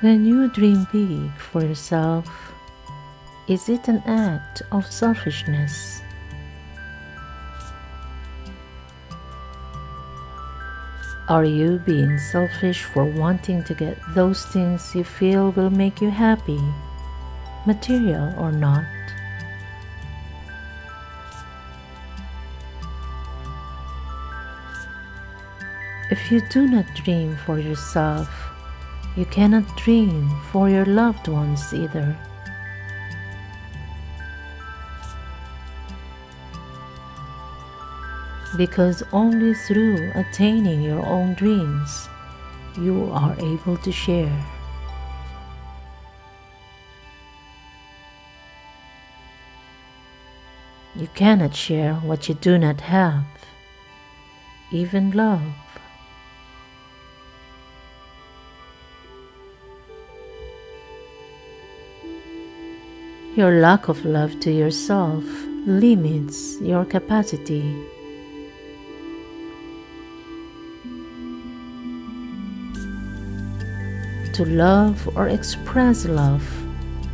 When you dream big for yourself, is it an act of selfishness? Are you being selfish for wanting to get those things you feel will make you happy, material or not? If you do not dream for yourself, you cannot dream for your loved ones either. Because only through attaining your own dreams, you are able to share. You cannot share what you do not have, even love. Your lack of love to yourself limits your capacity. To love or express love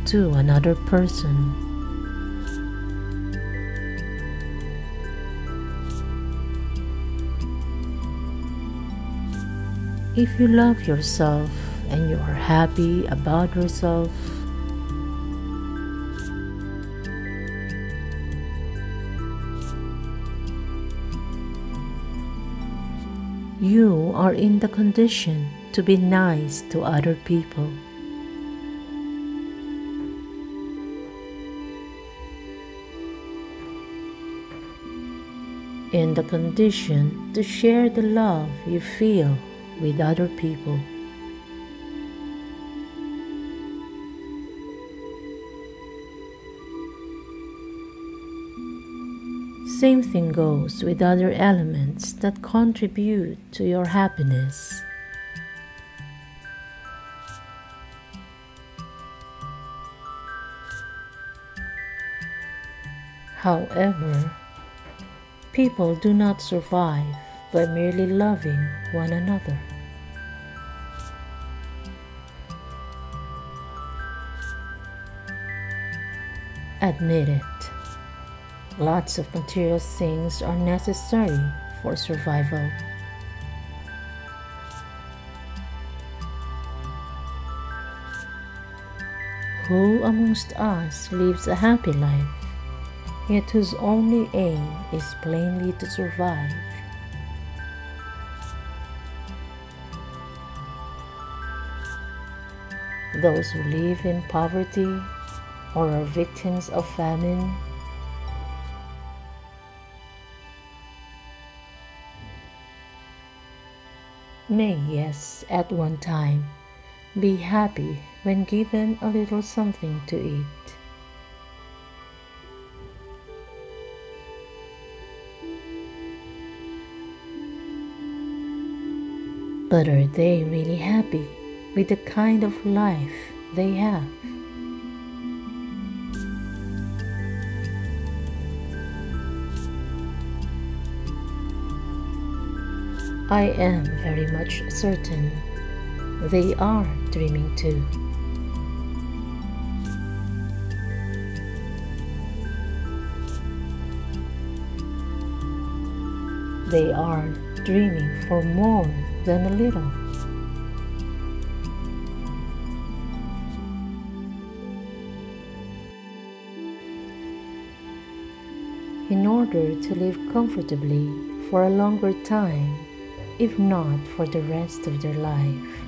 to another person. If you love yourself and you are happy about yourself, you are in the condition to be nice to other people. In the condition to share the love you feel with other people. Same thing goes with other elements that contribute to your happiness. However, people do not survive by merely loving one another. Admit it. Lots of material things are necessary for survival. Who amongst us lives a happy life, yet whose only aim is plainly to survive? Those who live in poverty or are victims of famine may, yes, at one time, be happy when given a little something to eat. But are they really happy with the kind of life they have? I am very much certain they are dreaming too. They are dreaming for more than a little. In order to live comfortably for a longer time, if not for the rest of their life.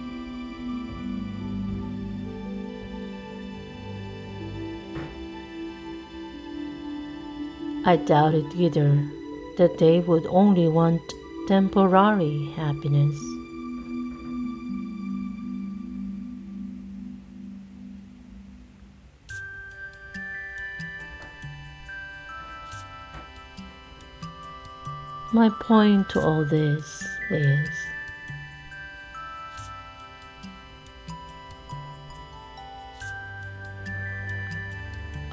I doubted either that they would only want temporary happiness. My point to all this layers.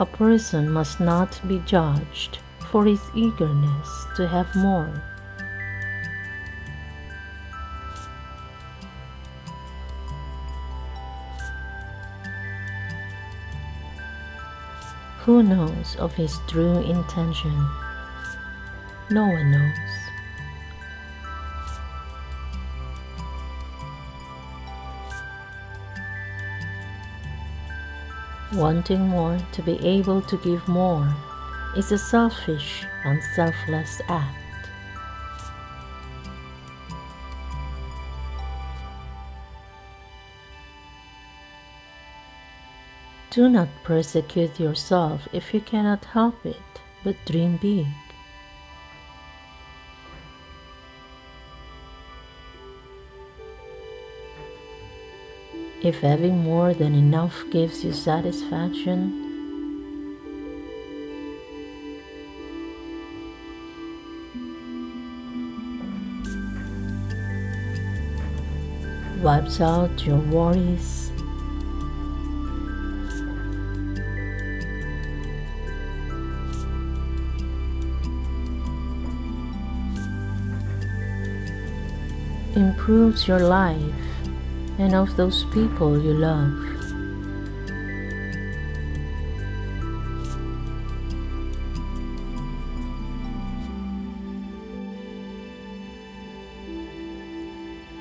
A person must not be judged for his eagerness to have more. Who knows of his true intention? No one knows. Wanting more to be able to give more is a selfish and selfless act. Do not persecute yourself if you cannot help it, but dream big. If having more than enough gives you satisfaction, wipes out your worries. Improves your life and of those people you love.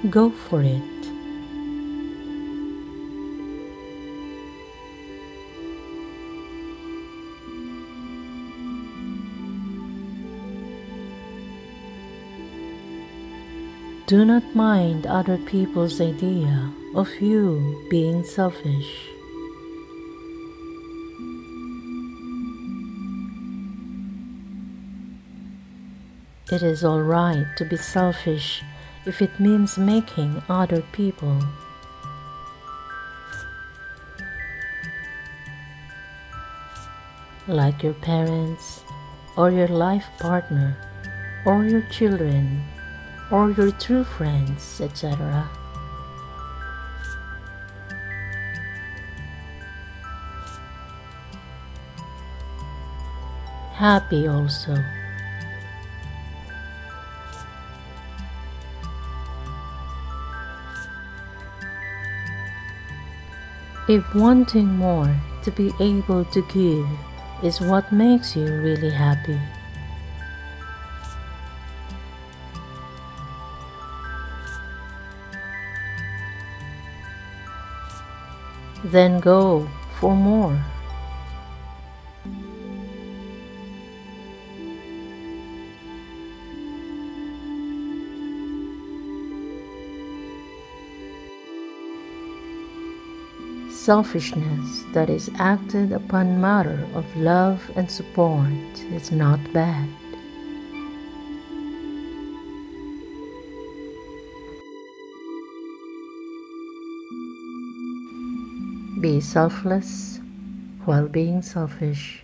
Go for it. Do not mind other people's idea of you being selfish. It is alright to be selfish if it means making other people. Like your parents, or your life partner, or your children, or your true friends, etc. Happy also. If wanting more to be able to give is what makes you really happy, then go for more. Selfishness that is acted upon matter of love and support is not bad. Be selfless while being selfish.